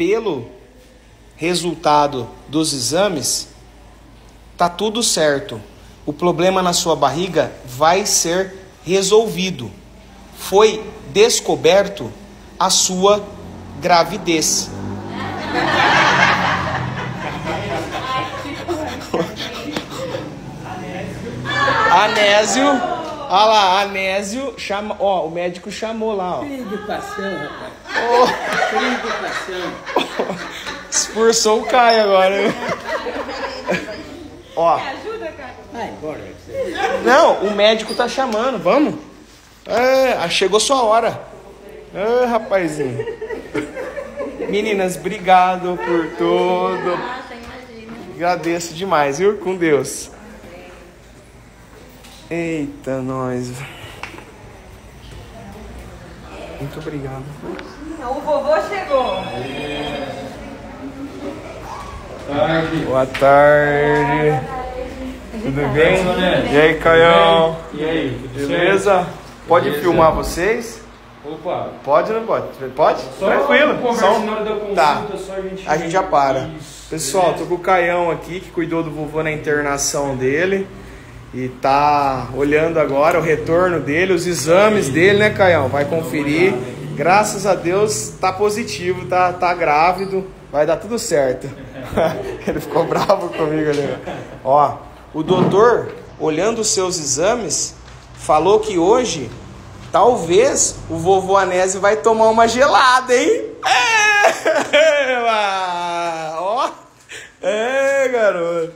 pelo resultado dos exames, tá tudo certo. O problema na sua barriga vai ser resolvido. Foi descoberto a sua gravidez. Anésio, olha lá, Anésio, chama, ó, o médico chamou lá, ó. Educação, rapaz. Tem educação. Expulsou o Caio agora. Ó, Vai embora. não, o médico tá chamando, vamos? É, chegou sua hora. É, rapazinho. Meninas, obrigado por tudo. Agradeço demais, viu? Com Deus. Eita, nós. Muito obrigado. O vovô chegou. Tarde. Boa tarde. Tudo bem? Né? E aí, Caião? E aí, tudo Beleza? Pode filmar vocês? Opa. Pode ou não pode? Pode? Só Tranquilo. Só- da consulta, Tá. só a gente... A gente já para. Isso, Pessoal, beleza? tô com o Caião aqui, que cuidou do vovô na internação dele. E tá olhando agora o retorno dele, os exames dele, né, Caião? Vai conferir. Graças a Deus tá positivo, tá, tá grávido. Vai dar tudo certo. Ele ficou bravo comigo ali. Ó, o doutor, olhando os seus exames, falou que hoje Talvez o vovô Anésio vai tomar uma gelada, hein? É! Ó! É, garoto!